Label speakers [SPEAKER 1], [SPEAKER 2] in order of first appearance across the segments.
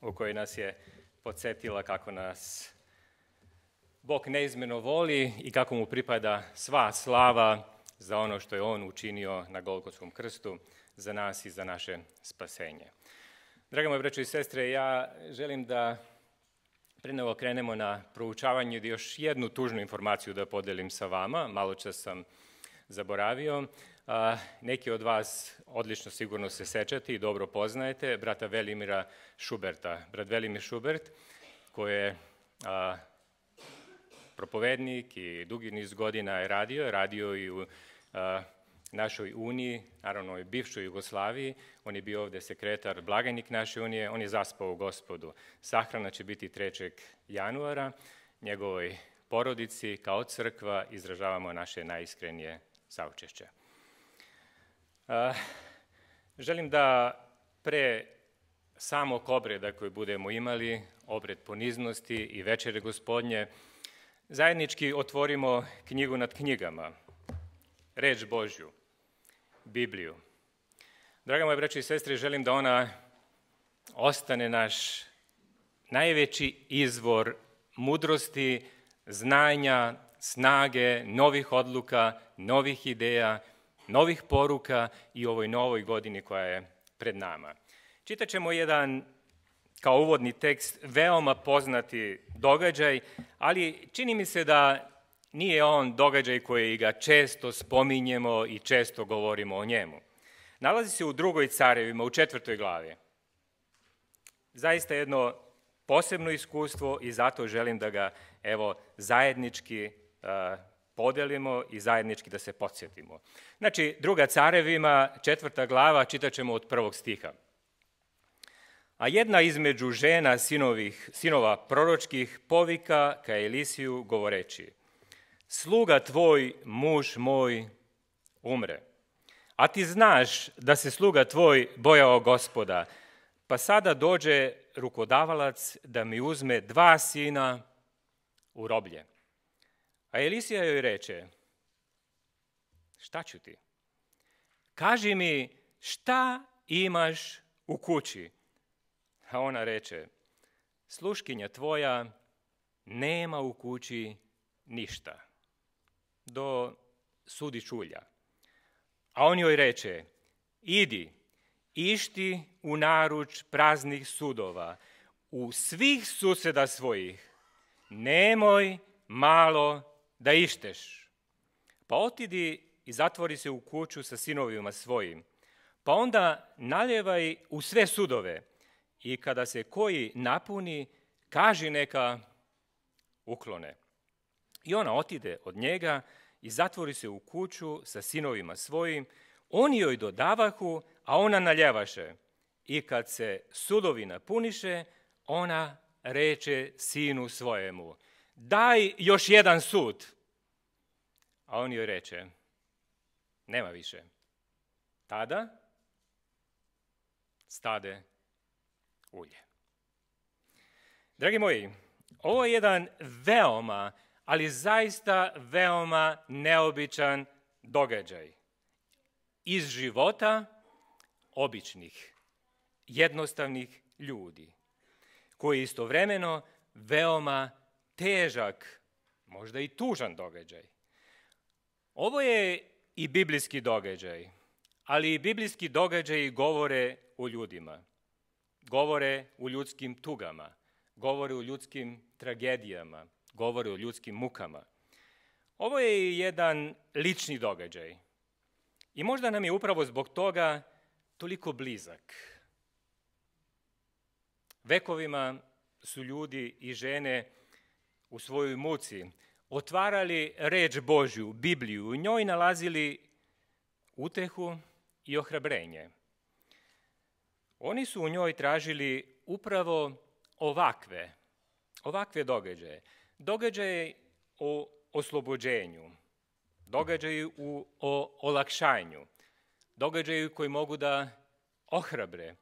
[SPEAKER 1] u kojoj nas je podsjetila kako nas Bog neizmjerno voli i kako mu pripada sva slava za ono što je On učinio na Golgotskom krstu za nas i za naše spasenje. Draga moje braće i sestre, ja želim da prije krenemo na proučavanje još jednu tužnu informaciju da podelim sa vama. Malo čas sam zaboravio. Neki od vas odlično sigurno se sećate i dobro poznajete brata Velimira Šuberta. Brat Velimir Šubert, koji je propovednik i dugi niz godina je radio, radio i u našoj uniji, naravno i bivšoj Jugoslaviji. On je bio ovdje sekretar, blagajnik naše unije, on je zaspao u gospodu. Sahrana će biti 3. januara. Njegovoj porodici kao crkva izražavamo naše najiskrenije saučešće. Želim da pre samog obreda koji budemo imali, obred poniznosti i večere gospodnje, zajednički otvorimo knjigu nad knjigama, reč Božju, Bibliju. Draga moje braće i sestre, želim da ona ostane naš najveći izvor mudrosti, znanja, snage, novih odluka, novih ideja, novih poruka i ovoj novoj godini koja je pred nama. Čitat ćemo jedan kao uvodni tekst veoma poznati događaj, ali čini mi se da nije on događaj koji ga često spominjemo i često govorimo o njemu. Nalazi se u drugoj carevima, u četvrtoj glavi. Zaista jedno posebno iskustvo i zato želim da ga evo zajednički uh, podelimo i zajednički da se podsjetimo. Znači, druga carevima, četvrta glava, čitat ćemo od prvog stiha. A jedna između žena sinovih, sinova proročkih povika ka Elisiju govoreći – sluga tvoj, muž moj, umre. A ti znaš da se sluga tvoj bojao gospoda, pa sada dođe rukodavalac da mi uzme dva sina u roblje. A Elisija joj reče, šta ću ti? Kaži mi šta imaš u kući? A ona reče, sluškinja tvoja nema u kući ništa do sudi čulja. A on joj reče, idi, išti u naruč praznih sudova, u svih suseda svojih, nemoj malo da išteš. Pa otidi i zatvori se u kuću sa sinovima svojim. Pa onda naljevaj u sve sudove i kada se koji napuni, kaži neka uklone. I ona otide od njega i zatvori se u kuću sa sinovima svojim. Oni joj dodavahu, a ona naljevaše. I kad se sudovi napuniše, ona reče sinu svojemu, daj još jedan sud. A on joj reče, nema više. Tada stade ulje. Dragi moji, ovo je jedan veoma ali zaista veoma neobičan događaj. Iz života običnih, jednostavnih ljudi, koji je istovremeno veoma težak, možda i tužan događaj. Ovo je i biblijski događaj, ali i biblijski događaji govore o ljudima, govore o ljudskim tugama, govore o ljudskim tragedijama, govori o ljudskim mukama. Ovo je jedan lični događaj. I možda nam je upravo zbog toga toliko blizak. Vekovima su ljudi i žene u svojoj muci otvarali reč Božju, Bibliju, u njoj nalazili utehu i ohrabrenje. Oni su u njoj tražili upravo ovakve, ovakve događaje događaje o oslobođenju, događaju u, o olakšanju, događaju koji mogu da ohrabre.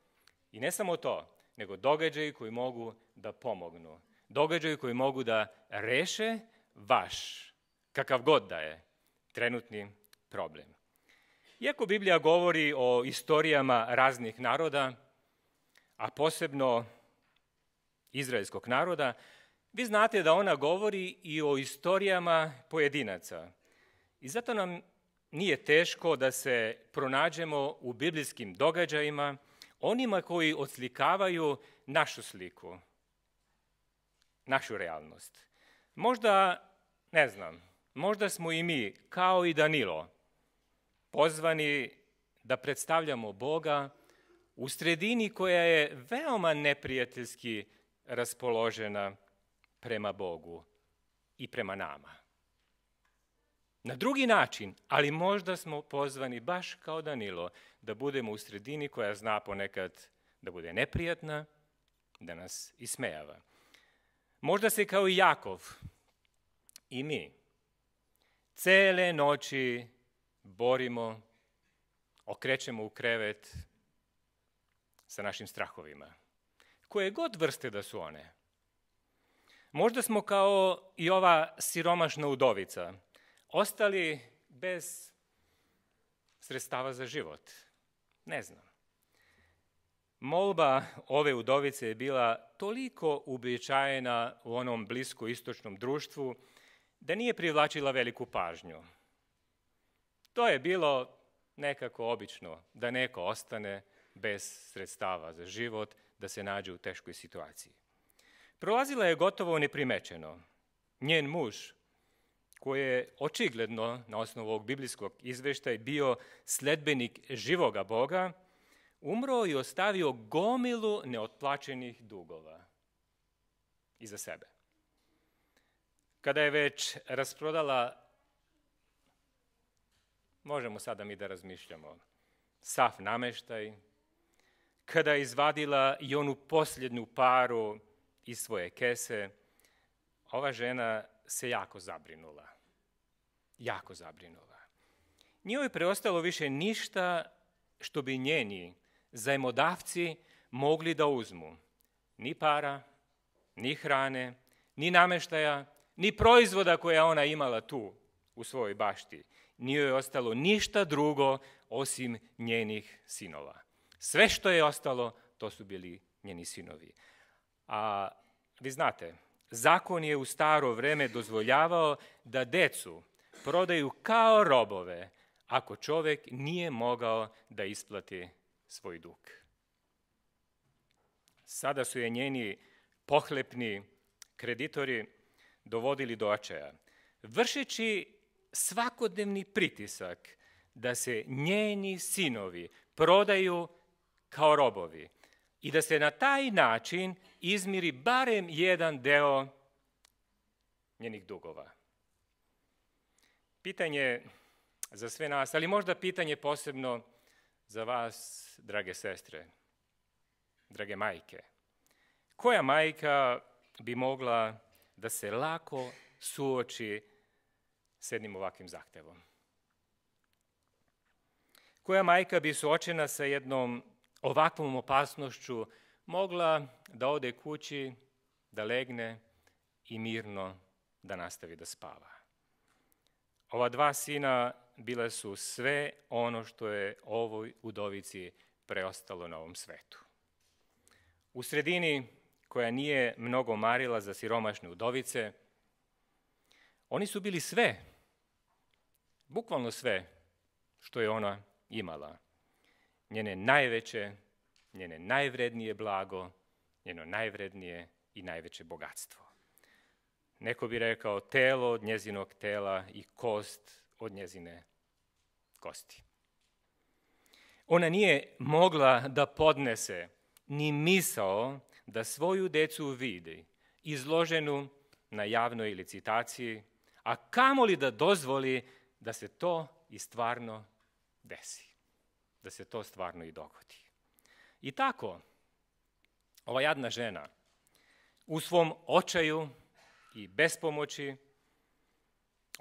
[SPEAKER 1] I ne samo to, nego događaji koji mogu da pomognu. Događaji koji mogu da reše vaš, kakav god da je, trenutni problem. Iako Biblija govori o istorijama raznih naroda, a posebno izraelskog naroda, vi znate da ona govori i o istorijama pojedinaca. I zato nam nije teško da se pronađemo u biblijskim događajima, onima koji odslikavaju našu sliku, našu realnost. Možda, ne znam, možda smo i mi, kao i Danilo, pozvani da predstavljamo Boga u sredini koja je veoma neprijateljski raspoložena prema Bogu i prema nama. Na drugi način, ali možda smo pozvani baš kao Danilo da budemo u sredini koja zna ponekad da bude neprijatna, da nas ismejava. Možda se kao i Jakov i mi cele noći borimo, okrećemo u krevet sa našim strahovima. Koje god vrste da su one. Možda smo kao i ova siromašna udovica, ostali bez sredstava za život. Ne znam. Molba ove udovice je bila toliko uobičajena u onom blisko istočnom društvu da nije privlačila veliku pažnju. To je bilo nekako obično da neko ostane bez sredstava za život, da se nađe u teškoj situaciji. Prolazila je gotovo neprimećeno. Njen muž, koji je očigledno na osnovu ovog biblijskog izveštaja bio sledbenik živoga Boga, umro i ostavio gomilu neotplaćenih dugova iza sebe. Kada je već rasprodala, možemo sada mi da razmišljamo, saf nameštaj, kada je izvadila i onu posljednju paru iz svoje kese, ova žena se jako zabrinula. Jako zabrinula. Nije joj preostalo više ništa što bi njeni zajmodavci mogli da uzmu. Ni para, ni hrane, ni nameštaja, ni proizvoda koja ona imala tu u svojoj bašti. Nije joj ostalo ništa drugo osim njenih sinova. Sve što je ostalo, to su bili njeni sinovi. A vi znate, zakon je u staro vreme dozvoljavao da decu prodaju kao robove ako čovek nije mogao da isplati svoj dug. Sada su je njeni pohlepni kreditori dovodili do očaja, vršeći svakodnevni pritisak da se njeni sinovi prodaju kao robovi i da se na taj način izmiri barem jedan deo njenih dugova. Pitanje za sve nas, ali možda pitanje posebno za vas, drage sestre, drage majke. Koja majka bi mogla da se lako suoči s jednim ovakvim zahtevom? Koja majka bi suočena sa jednom ovakvom opasnošću mogla da ode kući, da legne i mirno da nastavi da spava. Ova dva sina bile su sve ono što je ovoj udovici preostalo na ovom svetu. U sredini koja nije mnogo marila za siromašne udovice, oni su bili sve, bukvalno sve što je ona imala njene najveće, njene najvrednije blago, njeno najvrednije i najveće bogatstvo. Neko bi rekao telo od njezinog tela i kost od njezine kosti. Ona nije mogla da podnese ni misao da svoju decu vidi izloženu na javnoj licitaciji, a kamoli da dozvoli da se to i stvarno desi da se to stvarno i dogodi. I tako, ova jadna žena u svom očaju i bespomoći,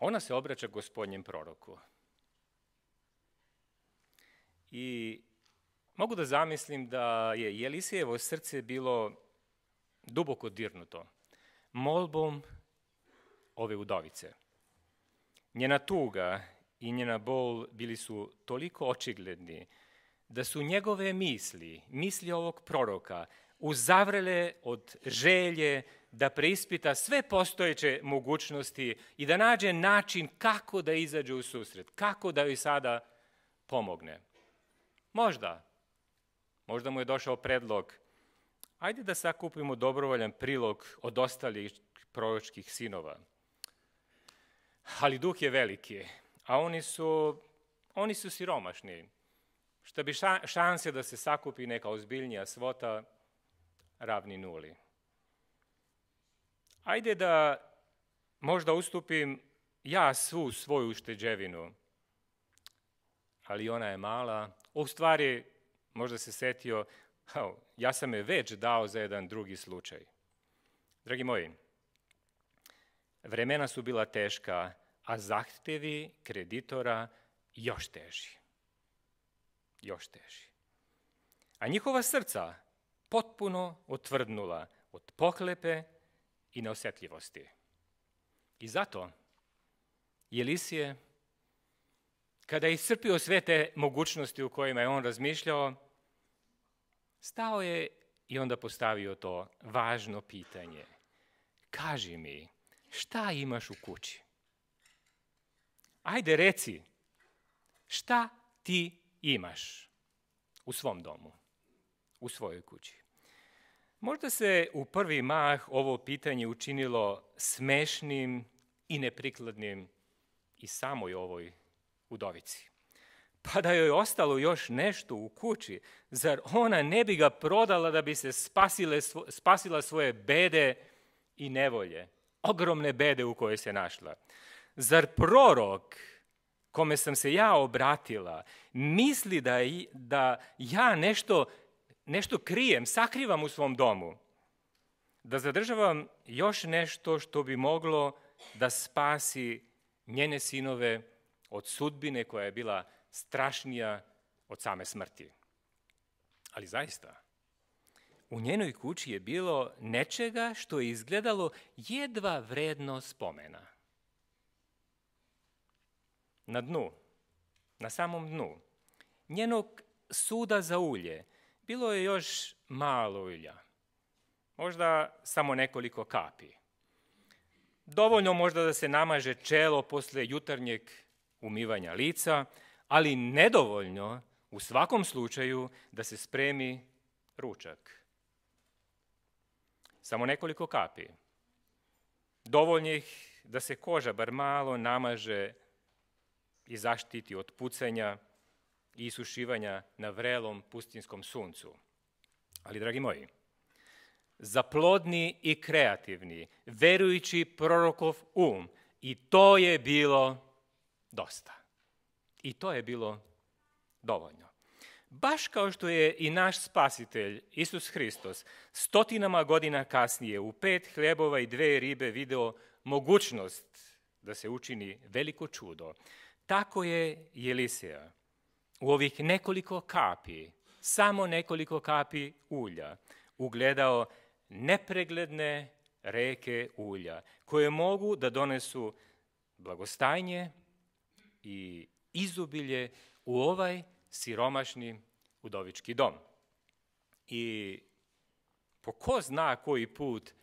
[SPEAKER 1] ona se obraća gospodnjem proroku. I mogu da zamislim da je Jelisijevo srce bilo duboko dirnuto molbom ove udovice. Njena tuga i njena bol bili su toliko očigledni da su njegove misli, misli ovog proroka, uzavrele od želje da preispita sve postojeće mogućnosti i da nađe način kako da izađe u susret, kako da joj sada pomogne. Možda, možda mu je došao predlog, ajde da sakupimo dobrovoljan prilog od ostalih proročkih sinova. Ali duh je veliki, a oni su, oni su siromašni. Što bi šanse da se sakupi neka ozbiljnija svota ravni nuli. Ajde da možda ustupim ja svu svoju ušteđevinu, ali ona je mala. U stvari, možda se setio, ja sam je već dao za jedan drugi slučaj. Dragi moji, vremena su bila teška, a zahtevi kreditora još teži. Još teži. A njihova srca potpuno otvrdnula od pohlepe i neosetljivosti. I zato Jelisije, kada je iscrpio sve te mogućnosti u kojima je on razmišljao, stao je i onda postavio to važno pitanje. Kaži mi, šta imaš u kući? Ajde reci, šta ti imaš u svom domu, u svojoj kući? Možda se u prvi mah ovo pitanje učinilo smešnim i neprikladnim i samoj ovoj udovici. Pa da joj ostalo još nešto u kući, zar ona ne bi ga prodala da bi se spasile, spasila svoje bede i nevolje, ogromne bede u koje se našla? Zar prorok kome sam se ja obratila misli da, da ja nešto nešto krijem, sakrivam u svom domu, da zadržavam još nešto što bi moglo da spasi njene sinove od sudbine koja je bila strašnija od same smrti. Ali zaista, u njenoj kući je bilo nečega što je izgledalo jedva vredno spomena. Na dnu, na samom dnu, njenog suda za ulje, bilo je još malo ulja. Možda samo nekoliko kapi. Dovoljno možda da se namaže čelo posle jutarnjeg umivanja lica, ali nedovoljno u svakom slučaju da se spremi ručak. Samo nekoliko kapi. Dovoljno ih da se koža bar malo namaže i zaštiti od pucanja, i isušivanja na vrelom pustinskom suncu. Ali, dragi moji, za plodni i kreativni, verujući prorokov um, i to je bilo dosta. I to je bilo dovoljno. Baš kao što je i naš spasitelj, Isus Hristos, stotinama godina kasnije u pet hljebova i dve ribe video mogućnost da se učini veliko čudo, tako je Jelisija u ovih nekoliko kapi, samo nekoliko kapi ulja, ugledao nepregledne reke ulja, koje mogu da donesu blagostajnje i izubilje u ovaj siromašni udovički dom. I po ko zna koji put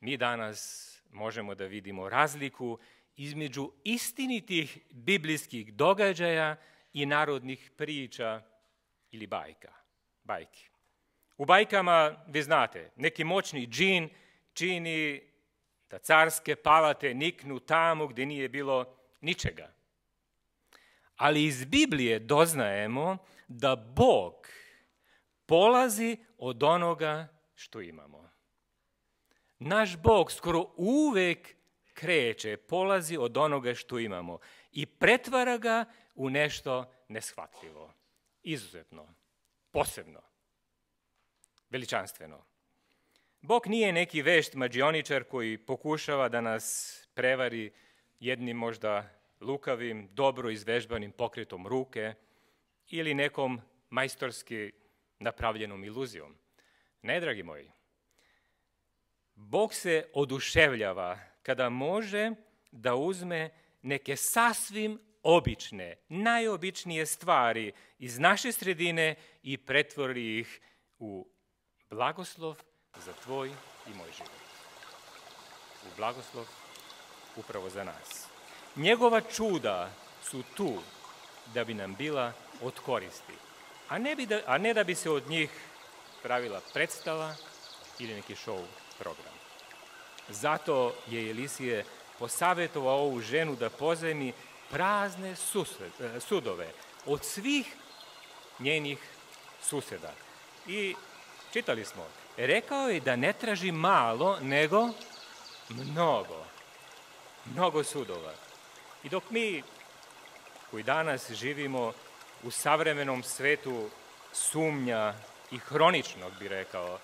[SPEAKER 1] mi danas možemo da vidimo razliku između istinitih biblijskih događaja i narodnih priča ili bajka, bajki. U bajkama, vi znate, neki moćni džin čini da carske palate niknu tamo gde nije bilo ničega. Ali iz Biblije doznajemo da Bog polazi od onoga što imamo. Naš Bog skoro uvek kreće, polazi od onoga što imamo i pretvara ga u nešto neshvatljivo, izuzetno, posebno, veličanstveno. Bog nije neki vešt mađioničar koji pokušava da nas prevari jednim možda lukavim, dobro izvežbanim pokretom ruke ili nekom majstorski napravljenom iluzijom. Ne, dragi moji, Bog se oduševljava kada može da uzme neke sasvim obične, najobičnije stvari iz naše sredine i pretvori ih u blagoslov za tvoj i moj život. U blagoslov upravo za nas. Njegova čuda su tu da bi nam bila od koristi, a ne, bi da, a ne da bi se od njih pravila predstava ili neki show program. Zato je Elisije posavjetovao ovu ženu da pozajmi prazne sused, sudove od svih njenih suseda. I čitali smo, rekao je da ne traži malo, nego mnogo. Mnogo sudova. I dok mi koji danas živimo u savremenom svetu sumnja i hroničnog, bi rekao,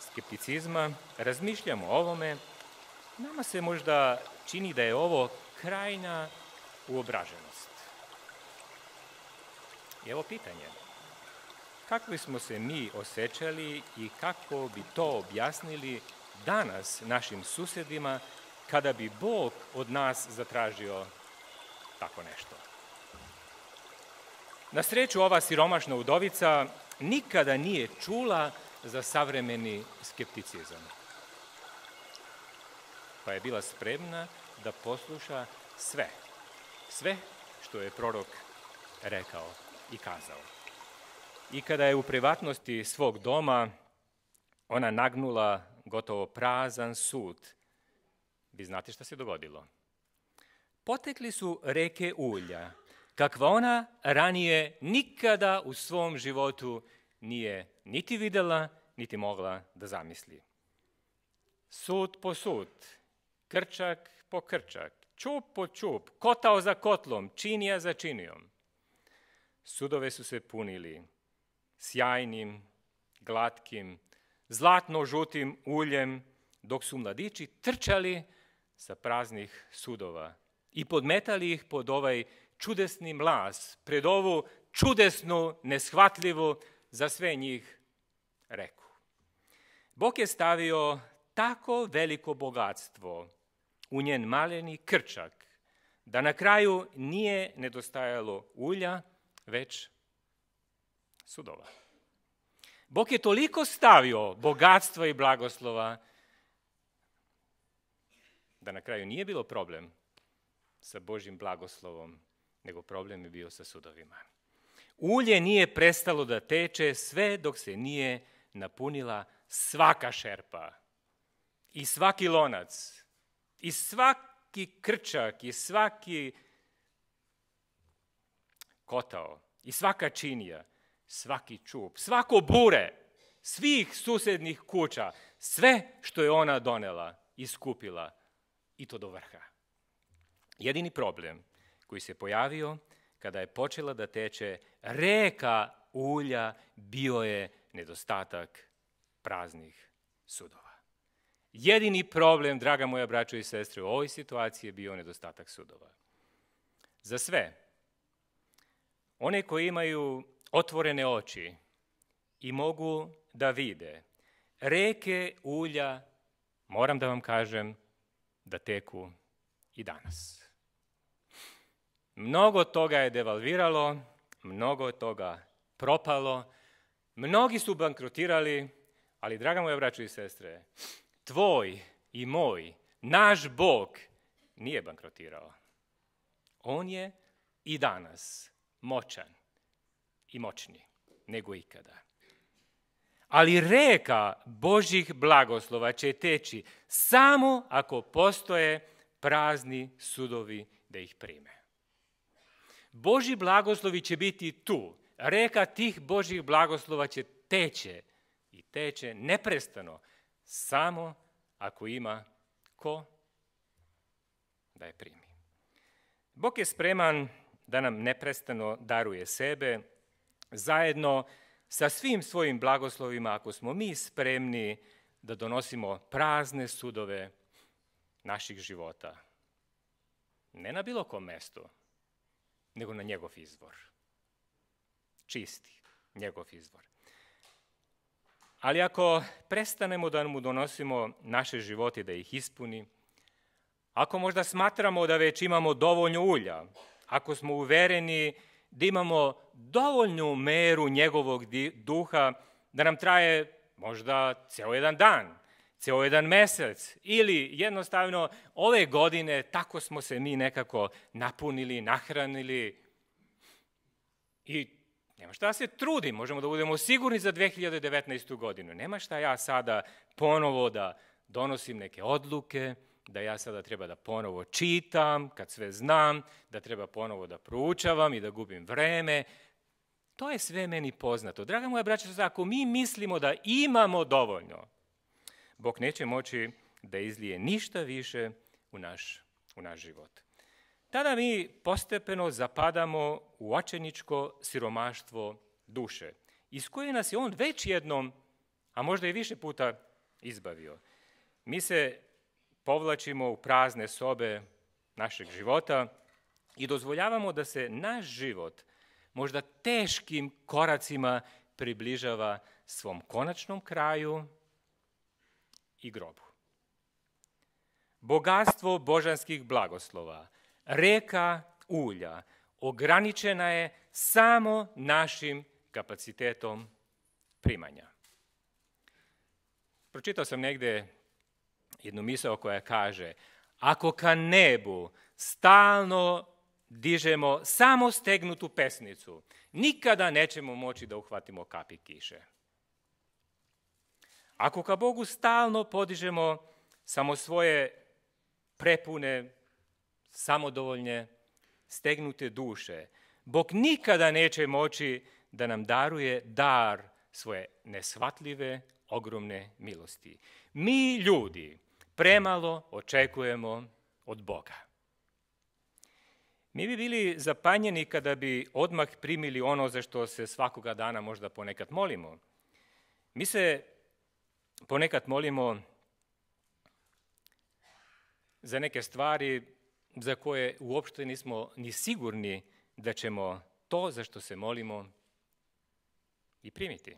[SPEAKER 1] skepticizma, razmišljamo o ovome, nama se možda čini da je ovo krajna uobraženost. I evo pitanje. Kako bismo se mi osjećali i kako bi to objasnili danas našim susedima kada bi Bog od nas zatražio tako nešto? Na sreću ova siromašna udovica nikada nije čula za savremeni skepticizam. Pa je bila spremna da posluša sve. Sve što je prorok rekao i kazao. I kada je u privatnosti svog doma ona nagnula gotovo prazan sud, vi znate šta se dogodilo. Potekli su reke ulja, kakva ona ranije nikada u svom životu nije niti videla, niti mogla da zamisli. Sud po sud, krčak po krčak, čup po čup, kotao za kotlom, činija za činijom. Sudove su se punili sjajnim, glatkim, zlatno-žutim uljem, dok su mladići trčali sa praznih sudova i podmetali ih pod ovaj čudesni mlas, pred ovu čudesnu, neshvatljivu, za sve njih reku. Bog je stavio tako veliko bogatstvo u njen maleni krčak, da na kraju nije nedostajalo ulja, već sudova. Bog je toliko stavio bogatstva i blagoslova da na kraju nije bilo problem sa Božim blagoslovom, nego problem je bio sa sudovima. Ulje nije prestalo da teče sve dok se nije napunila svaka šerpa i svaki lonac i svaki krčak i svaki kotao i svaka činija, svaki čup, svako bure svih susednih kuća, sve što je ona donela i skupila i to do vrha. Jedini problem koji se pojavio kada je počela da teče reka ulja, bio je nedostatak praznih sudova. Jedini problem, draga moja braćo i sestre, u ovoj situaciji je bio nedostatak sudova. Za sve, one koji imaju otvorene oči i mogu da vide, reke ulja, moram da vam kažem, da teku i danas. Mnogo toga je devalviralo, mnogo toga propalo, mnogi su bankrotirali, ali, draga moja braćo i sestre, tvoj i moj, naš Bog nije bankrotirao. On je i danas moćan i moćni nego ikada. Ali reka Božih blagoslova će teći samo ako postoje prazni sudovi da ih prime. Boži blagoslovi će biti tu. Reka tih Božih blagoslova će teće i teče neprestano samo ako ima ko da je primi. Bog je spreman da nam neprestano daruje sebe zajedno sa svim svojim blagoslovima ako smo mi spremni da donosimo prazne sudove naših života. Ne na bilo kom mestu, nego na njegov izvor. Čisti, njegov izvor. Ali ako prestanemo da mu donosimo naše živote da ih ispuni, ako možda smatramo da već imamo dovoljno ulja, ako smo uvereni da imamo dovoljnu meru njegovog duha da nam traje možda ceo jedan dan, ceo jedan mesec ili jednostavno ove godine tako smo se mi nekako napunili, nahranili i nema šta se trudi, možemo da budemo sigurni za 2019. godinu. Nema šta ja sada ponovo da donosim neke odluke, da ja sada treba da ponovo čitam, kad sve znam, da treba ponovo da proučavam i da gubim vreme. To je sve meni poznato. Draga moja braća, ako mi mislimo da imamo dovoljno, Bog neće moći da izlije ništa više u naš, u naš život. Tada mi postepeno zapadamo u očeničko siromaštvo duše, iz koje nas je on već jednom, a možda i više puta izbavio. Mi se povlačimo u prazne sobe našeg života i dozvoljavamo da se naš život možda teškim koracima približava svom konačnom kraju i grobu. Bogatstvo božanskih blagoslova, reka ulja, ograničena je samo našim kapacitetom primanja. Pročitao sam negde jednu misao koja kaže ako ka nebu stalno dižemo samo stegnutu pesnicu, nikada nećemo moći da uhvatimo kapi kiše. Ako ka Bogu stalno podižemo samo svoje prepune, samodovoljne, stegnute duše, Bog nikada neće moći da nam daruje dar svoje nesvatljive, ogromne milosti. Mi ljudi premalo očekujemo od Boga. Mi bi bili zapanjeni kada bi odmah primili ono za što se svakoga dana možda ponekad molimo. Mi se ponekad molimo za neke stvari za koje uopšte nismo ni sigurni da ćemo to za što se molimo i primiti.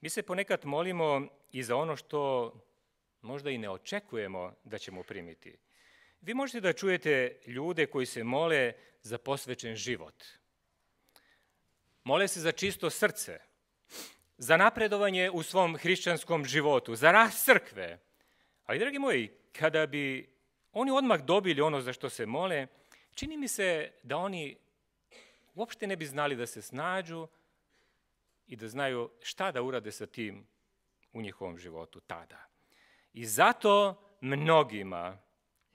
[SPEAKER 1] Mi se ponekad molimo i za ono što možda i ne očekujemo da ćemo primiti. Vi možete da čujete ljude koji se mole za posvećen život. Mole se za čisto srce, za napredovanje u svom hrišćanskom životu, za rast crkve. Ali, dragi moji, kada bi oni odmah dobili ono za što se mole, čini mi se da oni uopšte ne bi znali da se snađu i da znaju šta da urade sa tim u njihovom životu tada. I zato mnogima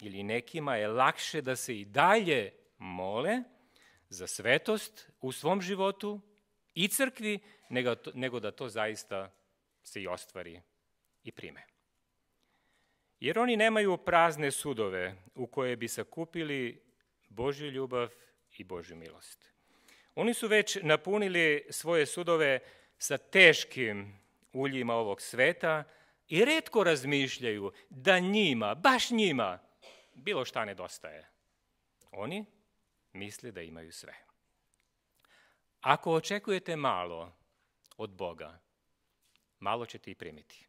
[SPEAKER 1] ili nekima je lakše da se i dalje mole za svetost u svom životu i crkvi, nego, nego da to zaista se i ostvari i prime. Jer oni nemaju prazne sudove u koje bi sakupili Božju ljubav i Božju milost. Oni su već napunili svoje sudove sa teškim uljima ovog sveta i redko razmišljaju da njima, baš njima, bilo šta nedostaje. Oni misle da imaju sve. Ako očekujete malo od Boga, malo ćete i primiti.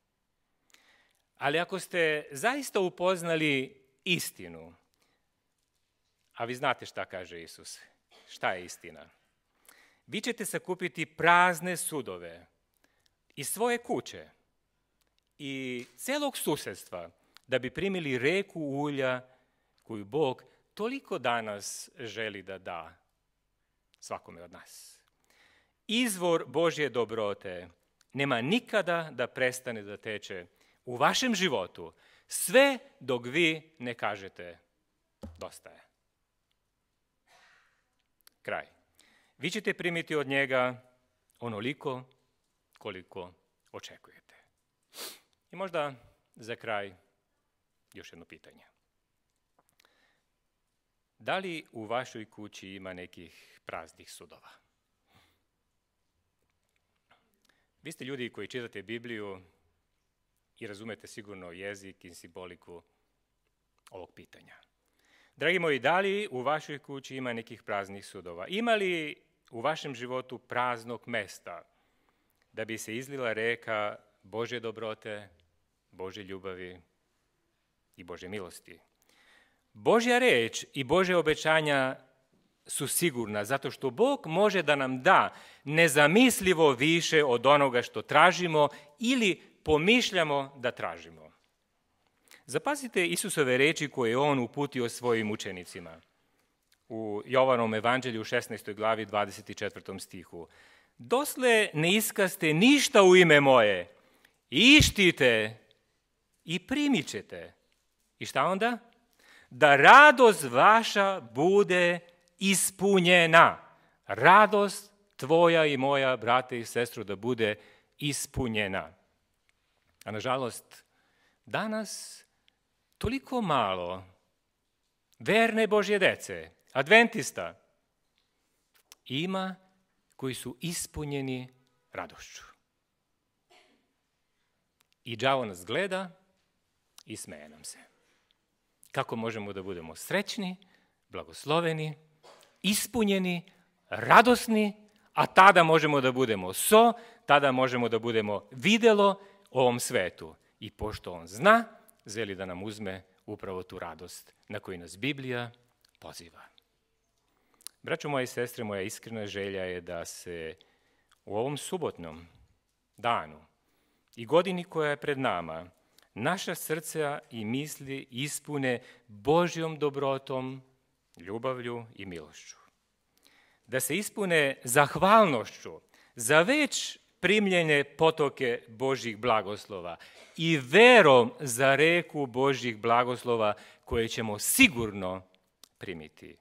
[SPEAKER 1] Ali ako ste zaista upoznali istinu, a vi znate šta kaže Isus, šta je istina? Vi ćete sakupiti prazne sudove i svoje kuće i celog susedstva da bi primili reku ulja koju Bog toliko danas želi da da svakome od nas. Izvor Božje dobrote nema nikada da prestane da teče u vašem životu, sve dok vi ne kažete dosta je. Kraj. Vi ćete primiti od njega onoliko koliko očekujete. I možda za kraj još jedno pitanje. Da li u vašoj kući ima nekih praznih sudova? Vi ste ljudi koji čitate Bibliju i razumete sigurno jezik i simboliku ovog pitanja. Dragi moji, da li u vašoj kući ima nekih praznih sudova? Ima li u vašem životu praznog mesta da bi se izlila reka Bože dobrote, Bože ljubavi i Bože milosti? Božja reč i Bože obećanja su sigurna, zato što Bog može da nam da nezamislivo više od onoga što tražimo ili pomišljamo da tražimo. Zapazite Isusove reči koje je on uputio svojim učenicima u Jovanom evanđelju u 16. glavi 24. stihu. Dosle ne iskaste ništa u ime moje, ištite i primit ćete. I šta onda? Da radost vaša bude ispunjena. Radost tvoja i moja, brate i sestru, da bude ispunjena. A nažalost, danas toliko malo verne Božje dece, adventista, ima koji su ispunjeni radošću. I džavo nas gleda i smeje nam se. Kako možemo da budemo srećni, blagosloveni, ispunjeni, radosni, a tada možemo da budemo so, tada možemo da budemo videlo ovom svetu. I pošto on zna, želi da nam uzme upravo tu radost na koju nas Biblija poziva. Braćo moje i sestre, moja iskrena želja je da se u ovom subotnom danu i godini koja je pred nama, naša srca i misli ispune Božjom dobrotom, ljubavlju i milošću. Da se ispune zahvalnošću za već primljene potoke Božih blagoslova i verom za reku Božih blagoslova koje ćemo sigurno primiti.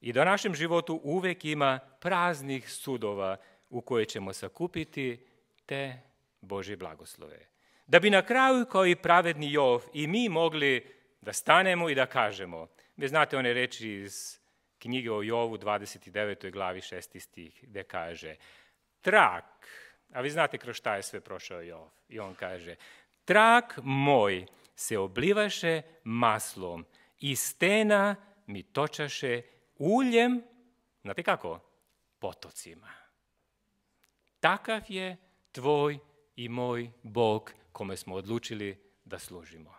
[SPEAKER 1] I da našem životu uvek ima praznih sudova u koje ćemo sakupiti te Božje blagoslove. Da bi na kraju, kao i pravedni Jov, i mi mogli da stanemo i da kažemo, vi znate one reči iz knjige o Jovu, 29. glavi 6. stih, gde kaže, trak, a vi znate kroz šta je sve prošao Jov, i on kaže, trak moj se oblivaše maslom i stena mi točaše uljem, znate kako? Potocima. Takav je tvoj i moj Bog kome smo odlučili da služimo.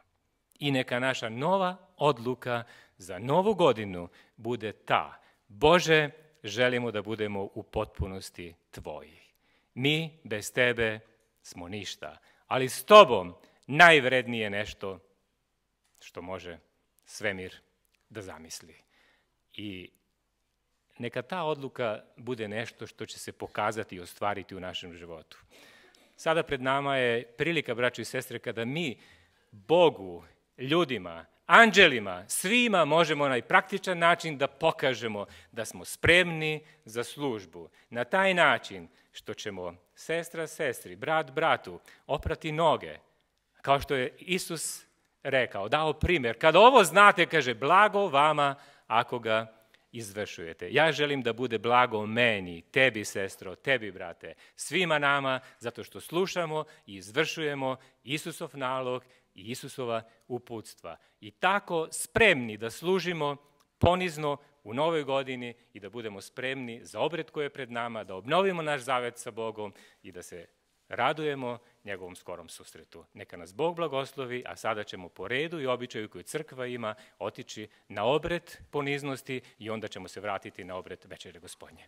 [SPEAKER 1] I neka naša nova odluka za novu godinu bude ta. Bože, želimo da budemo u potpunosti Tvoji. Mi bez Tebe smo ništa, ali s Tobom najvrednije nešto što može svemir da zamisli. I neka ta odluka bude nešto što će se pokazati i ostvariti u našem životu. Sada pred nama je prilika, braći i sestre, kada mi Bogu, ljudima, anđelima, svima možemo na praktičan način da pokažemo da smo spremni za službu. Na taj način što ćemo sestra sestri, brat bratu oprati noge, kao što je Isus rekao, dao primjer. Kada ovo znate, kaže, blago vama ako ga izvršujete. Ja želim da bude blago meni, tebi sestro, tebi brate, svima nama, zato što slušamo i izvršujemo Isusov nalog i Isusova uputstva. I tako spremni da služimo ponizno u novoj godini i da budemo spremni za obred koji je pred nama, da obnovimo naš zavet sa Bogom i da se radujemo njegovom skorom susretu. Neka nas Bog blagoslovi, a sada ćemo po redu i običaju koju crkva ima otići na obred poniznosti i onda ćemo se vratiti na obred večere gospodnje.